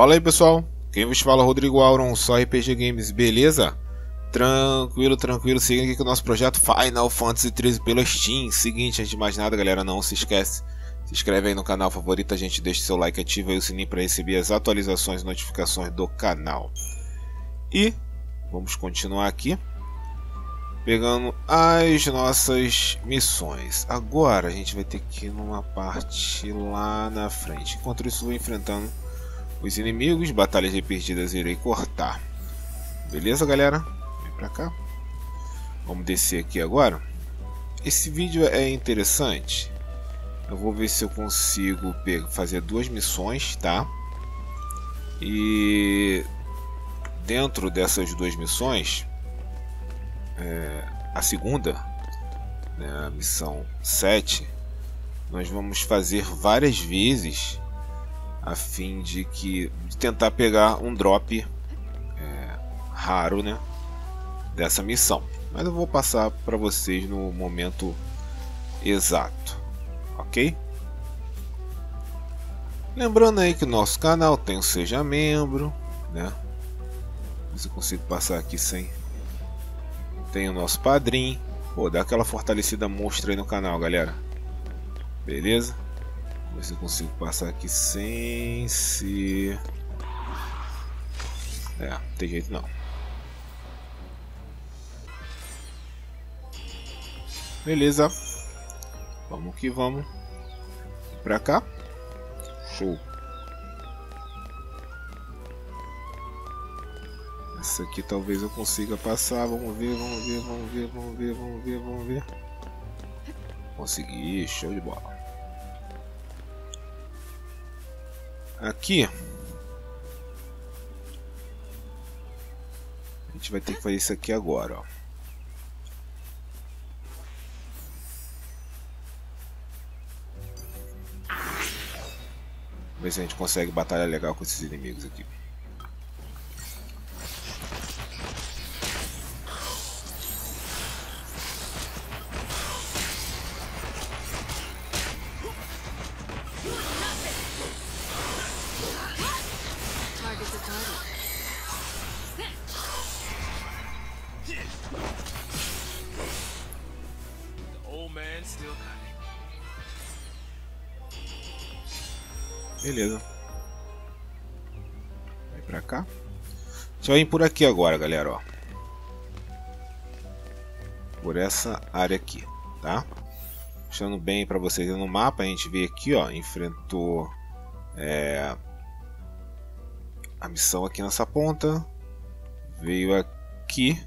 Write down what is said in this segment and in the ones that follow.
Fala aí pessoal, quem vos fala é Rodrigo Auron, só RPG Games, beleza? Tranquilo, tranquilo, siga aqui com o nosso projeto Final Fantasy 13 pelo Steam. Seguinte, antes de mais nada galera, não se esquece, se inscreve aí no canal favorito, a gente deixa seu like, ativa aí o sininho para receber as atualizações e notificações do canal. E vamos continuar aqui, pegando as nossas missões. Agora a gente vai ter que ir numa parte lá na frente. Enquanto isso, vou enfrentando os inimigos, batalhas repetidas irei cortar. Beleza, galera? Vem pra cá. Vamos descer aqui agora. Esse vídeo é interessante. Eu vou ver se eu consigo fazer duas missões, tá? E dentro dessas duas missões, é, a segunda, né, a missão 7, nós vamos fazer várias vezes a fim de que de tentar pegar um drop é, raro, né, dessa missão. Mas eu vou passar para vocês no momento exato, ok? Lembrando aí que o nosso canal tem o seja membro, né? Se eu consigo passar aqui sem. Tem o nosso padrinho. Pô, dá aquela fortalecida monstro aí no canal, galera. Beleza? Ver se eu consigo passar aqui sem se. É, tem jeito não. Beleza. Vamos que vamos. Pra cá. Show. Essa aqui talvez eu consiga passar. Vamos ver, vamos ver, vamos ver, vamos ver, vamos ver, vamos ver. Consegui, show de bola. Aqui. A gente vai ter que fazer isso aqui agora, ó. Ver se a gente consegue batalha legal com esses inimigos aqui. Beleza. Vai pra cá. Vai vir por aqui agora, galera, ó. Por essa área aqui, tá? Mostrando bem para vocês no mapa, a gente vê aqui, ó, enfrentou é, a missão aqui nessa ponta, veio aqui,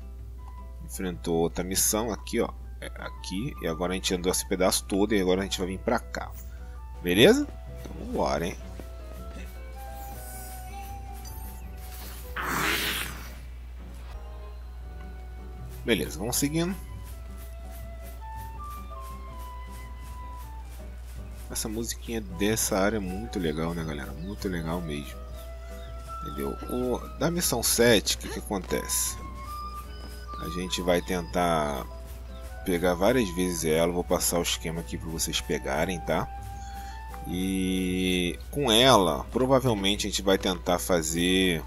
enfrentou outra missão aqui, ó, é, aqui, e agora a gente andou esse pedaço todo e agora a gente vai vir para cá, beleza? Vambora, hein? Beleza, vamos seguindo. Essa musiquinha dessa área é muito legal, né, galera? Muito legal mesmo. Entendeu? O, da missão 7, o que, que acontece? A gente vai tentar pegar várias vezes ela. Vou passar o esquema aqui para vocês pegarem, tá? E com ela, provavelmente a gente vai tentar fazer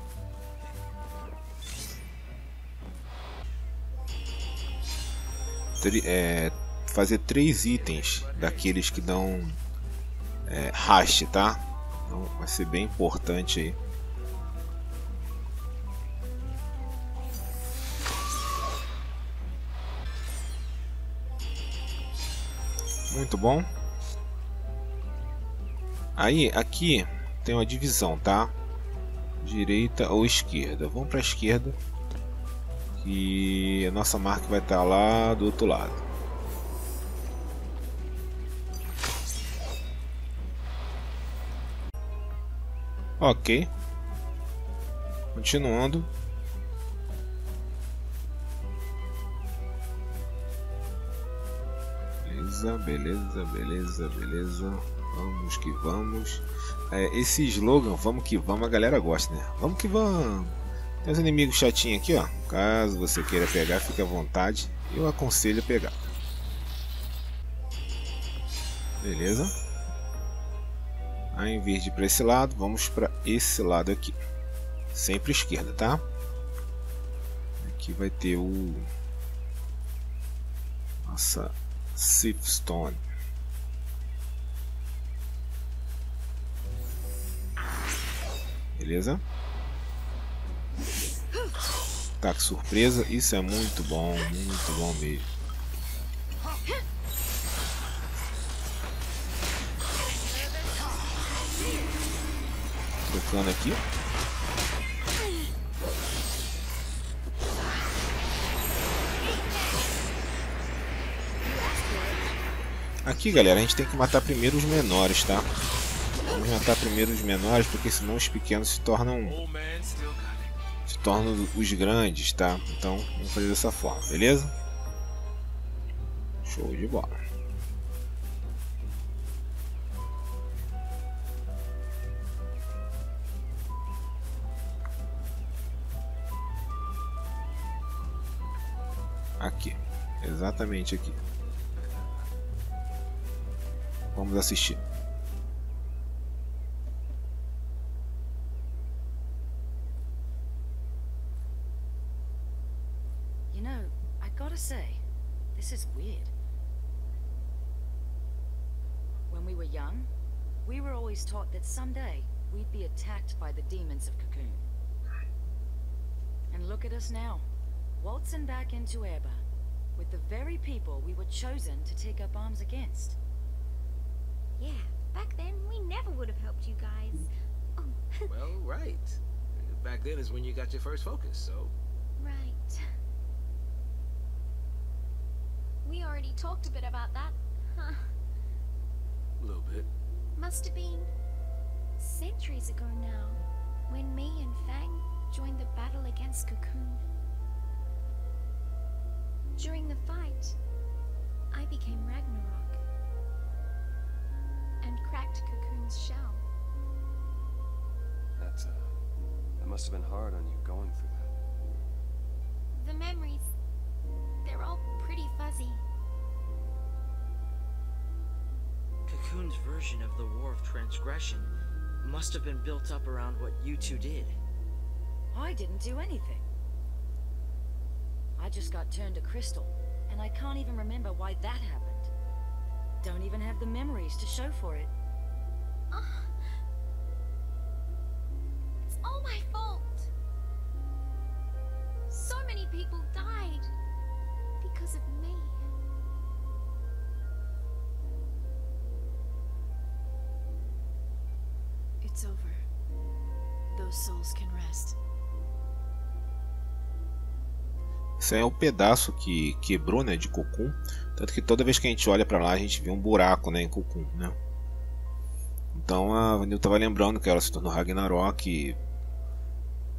é, fazer três itens daqueles que dão é, haste, tá? Então vai ser bem importante aí. Muito bom. Aí aqui tem uma divisão, tá? Direita ou esquerda. Vamos para a esquerda e a nossa marca vai estar lá do outro lado. Ok. Continuando. Beleza, beleza, beleza, beleza. Vamos que vamos. É, esse slogan, vamos que vamos, a galera gosta, né? Vamos que vamos. Tem os inimigos chatinhos aqui, ó. Caso você queira pegar, fique à vontade. Eu aconselho a pegar. Beleza. Ao invés de ir para esse lado, vamos para esse lado aqui. Sempre esquerda, tá? Aqui vai ter o... Nossa Sifstone. Beleza? Ataque surpresa, isso é muito bom, muito bom mesmo. Trocando aqui. Aqui, galera, a gente tem que matar primeiro os menores, tá? Vamos matar primeiro os menores, porque senão os pequenos se tornam se tornam os grandes, tá? Então, vamos fazer dessa forma, beleza? Show de bola. Aqui, exatamente aqui. Vamos assistir. Someday we'd be attacked by the demons of Cocoon. And look at us now, waltzing back into Erba, with the very people we were chosen to take up arms against. Yeah, back then we never would have helped you guys. Oh, Well, right. Back then is when you got your first focus, so right. We already talked a bit about that. Huh. a little bit. Must have been centuries ago now, when me and Fang joined the battle against Cocoon. During the fight, I became Ragnarok and cracked Cocoon's shell. That, uh, that must have been hard on you going through that. The memories, they're all pretty fuzzy. Cocoon's version of the War of Transgression must have been built up around what you two did. I didn't do anything. I just got turned to crystal, and I can't even remember why that happened. Don't even have the memories to show for it. Ah. It's all my fault. So many people died because of me. It's over. Those souls can rest. Aí é o pedaço que quebrou, né, de Cocoon. Tanto que toda vez que a gente olha para lá, a gente vê um buraco, né, em Cocoon, né. Então a Vanilla estava lembrando que ela se tornou Ragnarok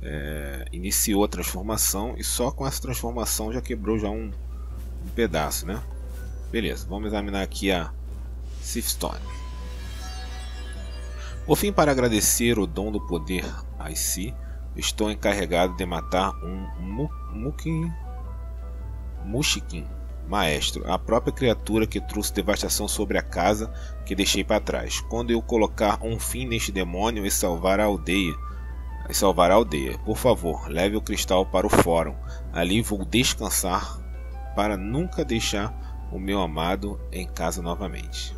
é, iniciou a transformação e só com essa transformação já quebrou já um, um pedaço, né. Beleza, vamos examinar aqui a Sifstone. Por fim, para agradecer o dom do poder a si, estou encarregado de matar um Mu- Muki Mushikin, maestro, a própria criatura que trouxe devastação sobre a casa que deixei para trás. Quando eu colocar um fim neste demônio e salvar a aldeia, e salvar a aldeia, por favor, leve o cristal para o fórum. Ali vou descansar para nunca deixar o meu amado em casa novamente.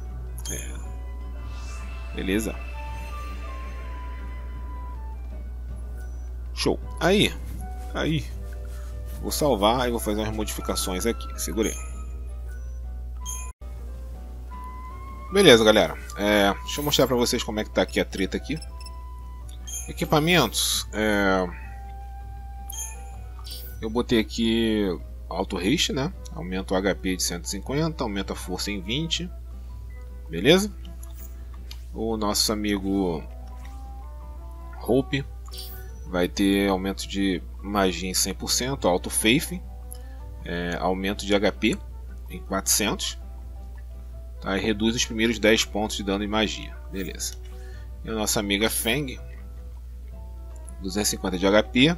É. Beleza? Show. Aí, aí. Vou salvar e vou fazer umas modificações aqui. Segurei. Beleza, galera. É, deixa eu mostrar pra vocês como é que tá aqui a treta aqui. Equipamentos. é, eu botei aqui Auto Haste, né? Aumenta o HP de 150, aumenta a força em 20. Beleza? O nosso amigo Hope vai ter aumento de magia em 100%, Auto Faith, é, aumento de HP em 400, tá? e reduz os primeiros 10 pontos de dano em magia. Beleza. E a nossa amiga Feng, 250 de HP,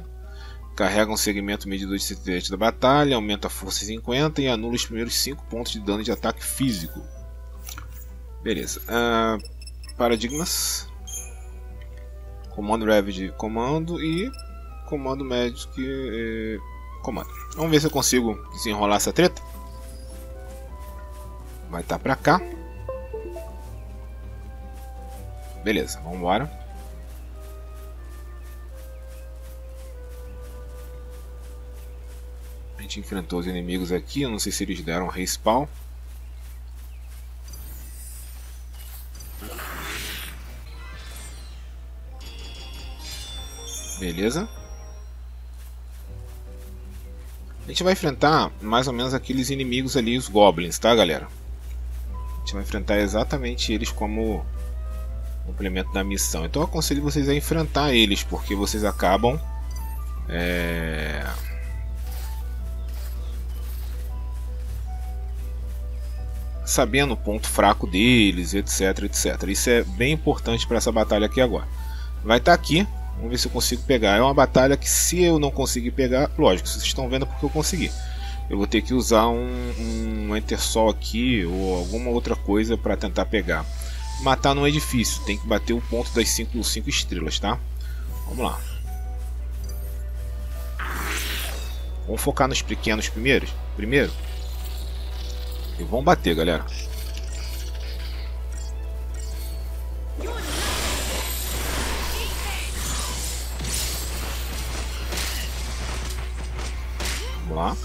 carrega um segmento medidor de 77 da batalha, aumenta a força em 50 e anula os primeiros 5 pontos de dano de ataque físico. Beleza. Ah, paradigmas. Comando Ravage comando e comando Magic eh, comando. Vamos ver se eu consigo desenrolar essa treta. Vai estar tá pra cá. Beleza, vamos embora. A gente enfrentou os inimigos aqui, eu não sei se eles deram respawn. Beleza. A gente vai enfrentar mais ou menos aqueles inimigos ali, os goblins, tá galera? A gente vai enfrentar exatamente eles como complemento da missão. Então eu aconselho vocês a enfrentar eles, porque vocês acabam é... sabendo o ponto fraco deles, etc, etc. Isso é bem importante para essa batalha aqui agora. Vai estar tá aqui Vamos ver se eu consigo pegar. É uma batalha que se eu não conseguir pegar, lógico, vocês estão vendo porque eu consegui. Eu vou ter que usar um, um Enter Sol aqui ou alguma outra coisa para tentar pegar. Matar não é difícil, tem que bater o ponto das 5 cinco estrelas, tá? Vamos lá. Vamos focar nos pequenos primeiros, primeiro. E vamos bater, galera. Vamos lá.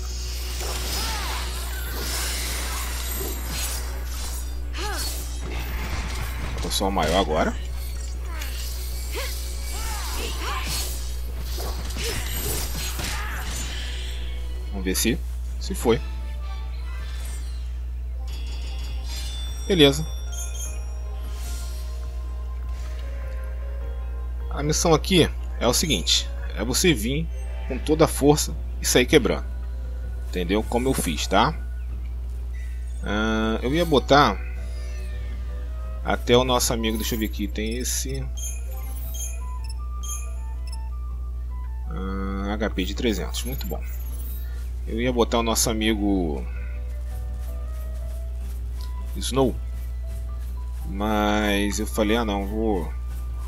Vou o maior agora. Vamos ver se se foi. Beleza. A missão aqui é o seguinte: é você vir com toda a força e sair quebrando entendeu? Como eu fiz, tá? Uh, eu ia botar até o nosso amigo, deixa eu ver aqui, tem esse uh, ah, HP de 300, muito bom. Eu ia botar o nosso amigo Snow, mas eu falei, ah não, vou,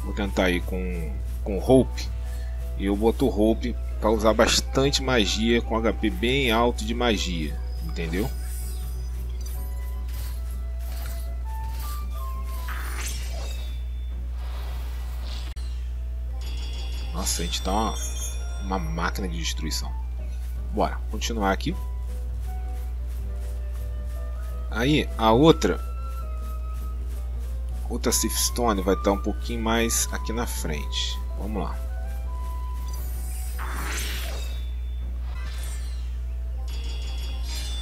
vou tentar ir com, com Hope, e eu boto Hope para usar bastante magia com HP bem alto de magia, entendeu? Nossa, a gente tá uma, uma máquina de destruição. Bora, continuar aqui. Aí, a outra outra Sif Stone vai estar um pouquinho mais aqui na frente. Vamos lá.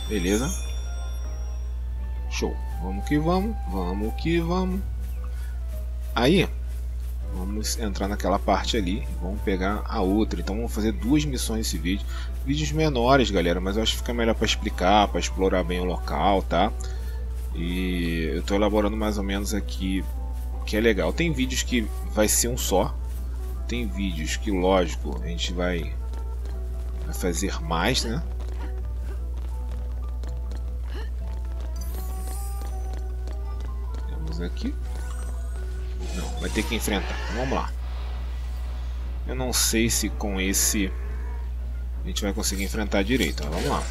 Beleza? Show. Vamos que vamos. Vamos que vamos. Aí, vamos entrar naquela parte ali. Vamos pegar a outra. Então vamos fazer duas missões nesse vídeo. Vídeos menores, galera. Mas eu acho que fica melhor para explicar, para explorar bem o local, tá? E eu estou elaborando mais ou menos aqui que é legal. Tem vídeos que vai ser um só. Tem vídeos que, lógico, a gente vai, vai fazer mais, né? Aqui. Não, vai ter que enfrentar. Vamos lá. Eu não sei se com esse a gente vai conseguir enfrentar direito. Mas vamos lá.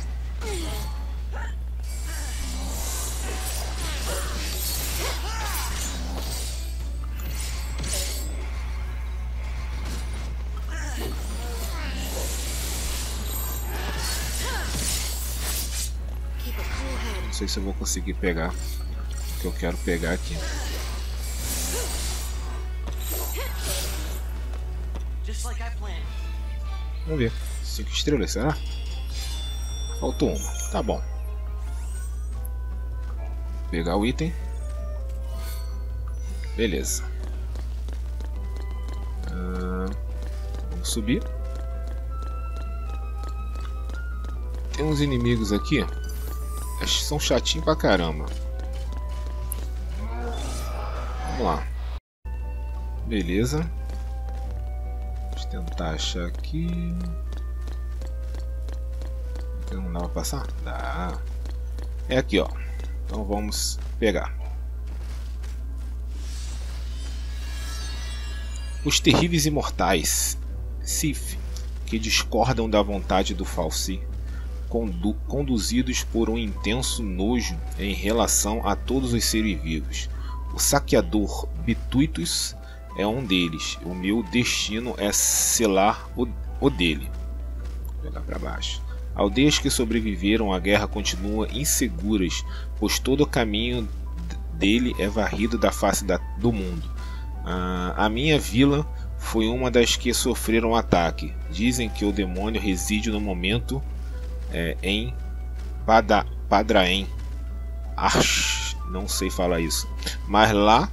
Não sei se eu vou conseguir pegar que eu quero pegar aqui. Vamos ver. Cinco estrelas, será? Faltou uma. Tá bom. Pegar o item. Beleza. Ah, vamos subir. Tem uns inimigos aqui. São chatinhos pra caramba. Vamos lá. Beleza. Eu tentar achar aqui. Não dá pra passar? Dá. É aqui, ó. Então vamos pegar. Os terríveis imortais, Sif, que discordam da vontade do Falsi, condu conduzidos por um intenso nojo em relação a todos os seres vivos. O saqueador Bituitus é um deles. O meu destino é selar o, o dele. Vou jogar para baixo. Aldeias que sobreviveram à guerra continuam inseguras, pois todo o caminho dele é varrido da face da, do mundo. Ah, a minha vila foi uma das que sofreram ataque. Dizem que o demônio reside no momento é, em Pada, Padraem. Não sei falar isso. Mas lá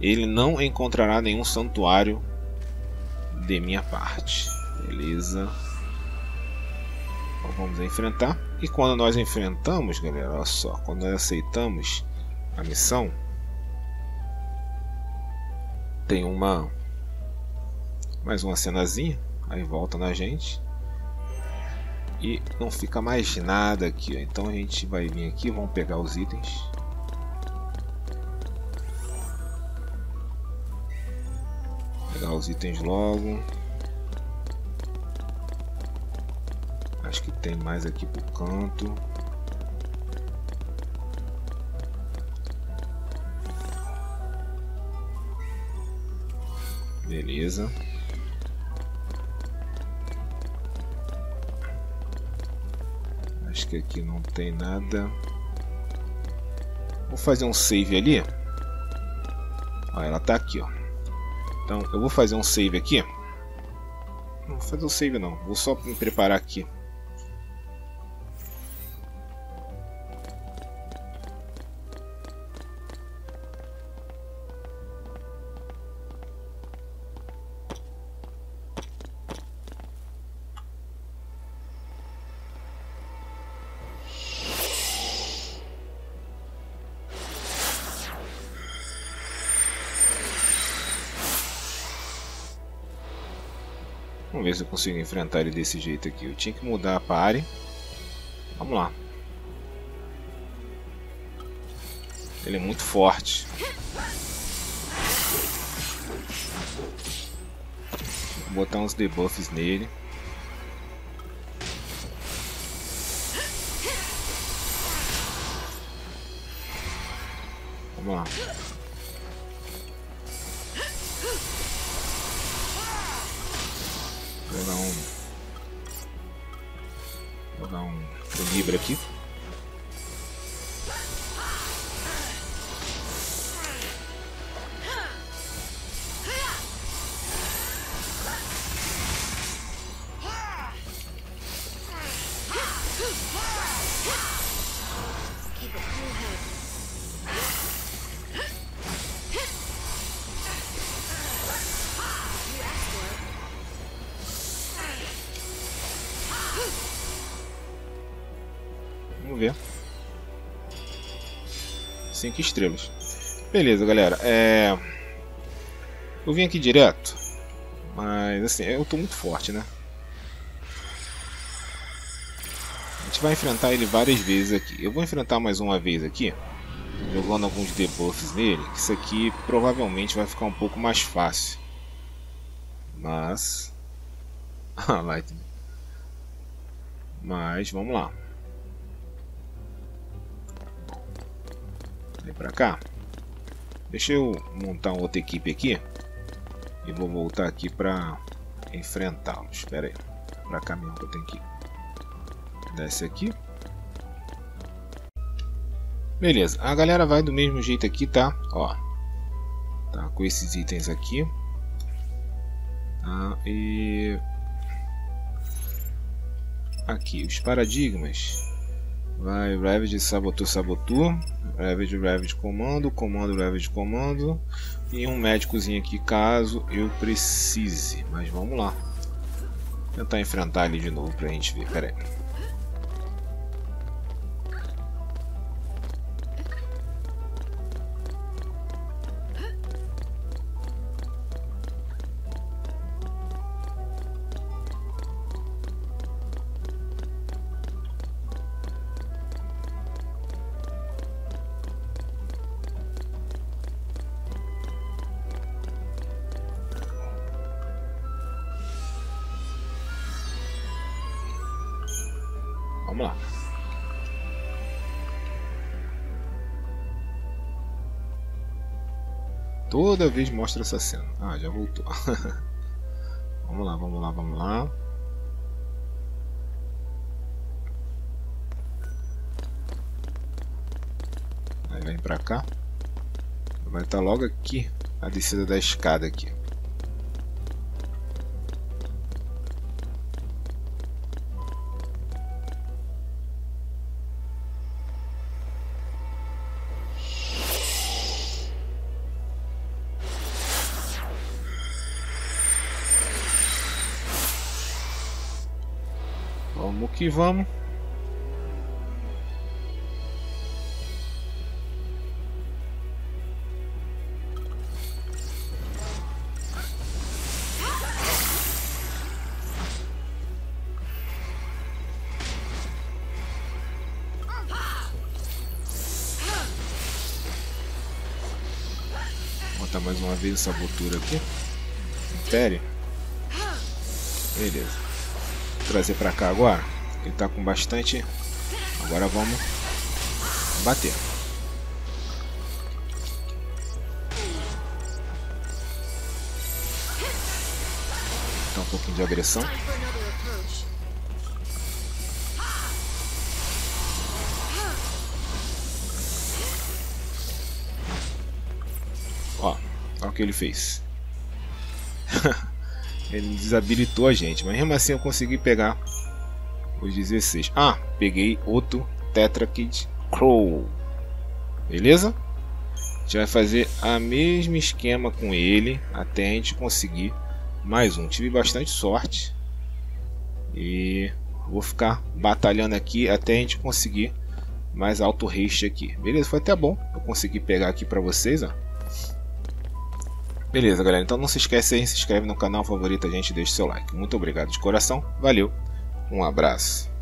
ele não encontrará nenhum santuário de minha parte. Beleza. Então vamos enfrentar. E quando nós enfrentamos, galera, olha só, quando nós aceitamos a missão, tem uma mais uma cenazinha, aí volta na gente e não fica mais nada aqui. Ó. Então a gente vai vir aqui, vamos pegar os itens. Os itens logo. Acho que tem mais aqui pro canto. Beleza. Acho que aqui não tem nada. Vou fazer um save ali. Ó, ela tá aqui, ó. Então eu vou fazer um save aqui. Não vou fazer o um save não. Vou só me preparar aqui. Se eu consigo enfrentar ele desse jeito aqui. Eu tinha que mudar a pare. Vamos lá. Ele é muito forte. Vou botar uns debuffs nele. Vamos lá. игроки. 5 estrelas. Beleza, galera. É... Eu vim aqui direto, mas assim, eu tô muito forte, né? A gente vai enfrentar ele várias vezes aqui. Eu vou enfrentar mais uma vez aqui, jogando alguns debuffs nele. Isso aqui provavelmente vai ficar um pouco mais fácil. Mas... Ah, mas vamos lá. Vem pra cá. Deixa eu montar uma outra equipe aqui. E vou voltar aqui pra enfrentá-los. Espera aí. Pra caminhão que eu tenho que Desce aqui. Beleza. A galera vai do mesmo jeito aqui, tá? Ó. Tá com esses itens aqui. Tá? E... Aqui, os paradigmas. Vai Ravage Sabotur Sabotur, Ravage Ravage Comando, Comando Ravage Comando e um médicozinho aqui caso eu precise. Mas vamos lá. Tentar enfrentar ele de novo pra gente ver. Pera aí. Toda vez mostra essa cena. Ah, já voltou. vamos lá, vamos lá, vamos lá. Aí vem pra cá. Vai estar logo aqui a descida da escada aqui. Que vamos. Botar mais uma vez essa botura aqui. Império. Beleza. Vou trazer pra cá agora. Ele tá com bastante. Agora vamos bater. Tá um pouquinho de agressão. Olha o que ele fez. ele desabilitou a gente, mas mesmo assim eu consegui pegar os 16. Ah, peguei outro Tetra Kid Crow. Beleza? A gente vai fazer a mesmo esquema com ele até a gente conseguir mais um. Tive bastante sorte e vou ficar batalhando aqui até a gente conseguir mais alto haste aqui. Beleza? Foi até bom. Eu consegui pegar aqui para vocês, ó. Beleza, galera. Então não se esquece aí, se inscreve no canal favorito, a gente deixa seu like. Muito obrigado de coração. Valeu. Um abraço.